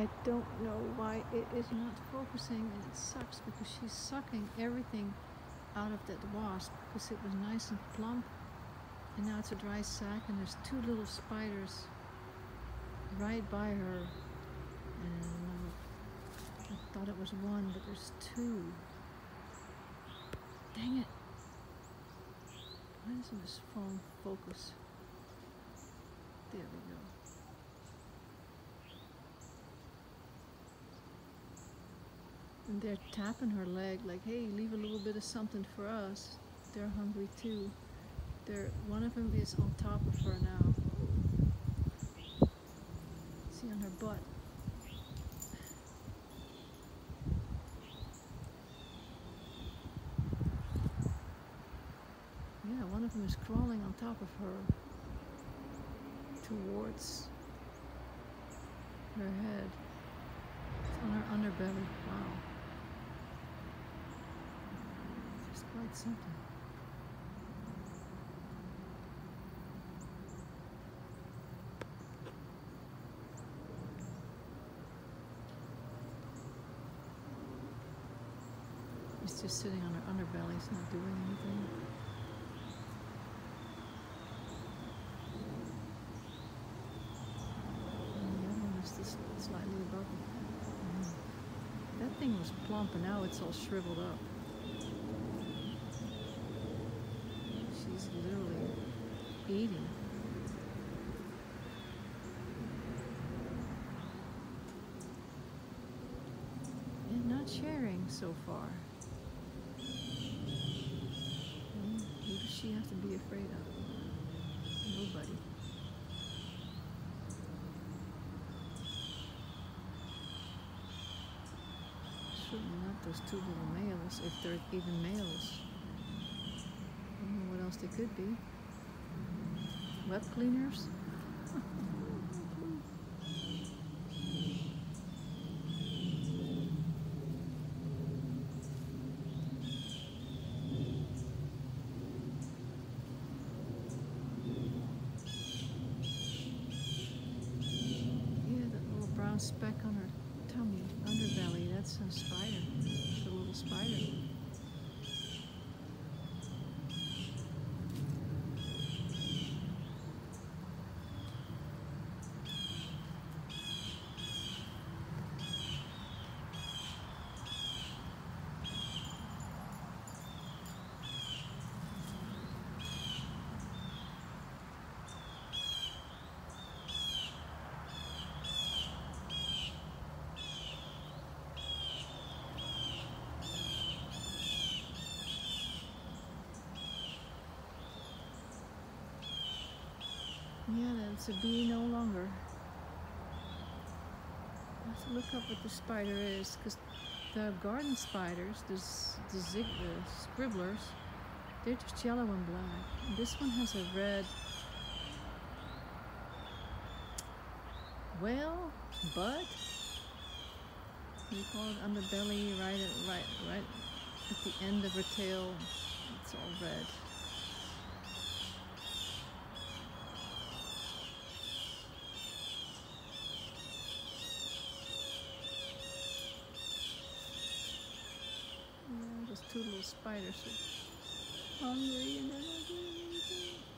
I don't know why it is not focusing and it sucks because she's sucking everything out of that wasp because it was nice and plump and now it's a dry sack and there's two little spiders right by her and uh, I thought it was one but there's two. Dang it. Why doesn't this phone focus? There we They're tapping her leg like, hey, leave a little bit of something for us. They're hungry too. They're, one of them is on top of her now. See on her butt. Yeah, one of them is crawling on top of her towards her head. It's on her underbelly. Wow. Quite. He's just sitting on her underbelly, he's not doing anything. And the other one is just slightly above him. Mm-hmm. That thing was plump and now it's all shriveled up. Eating. And not sharing so far. who does she have to be afraid of? Nobody. Certainly not those two little males, if they're even males I don't know what else they could be. Web cleaners. yeah, that little brown speck on her tummy, underbelly, that's a spider. It's a little spider. That's a bee no longer. To look up what the spider is, because the garden spiders, the, the, zig, the scribblers, they're just yellow and black. This one has a red, well, bud. You call it underbelly, right at, right, right at the end of her tail. It's all red. two little spiders. Hungry and they're not doing anything.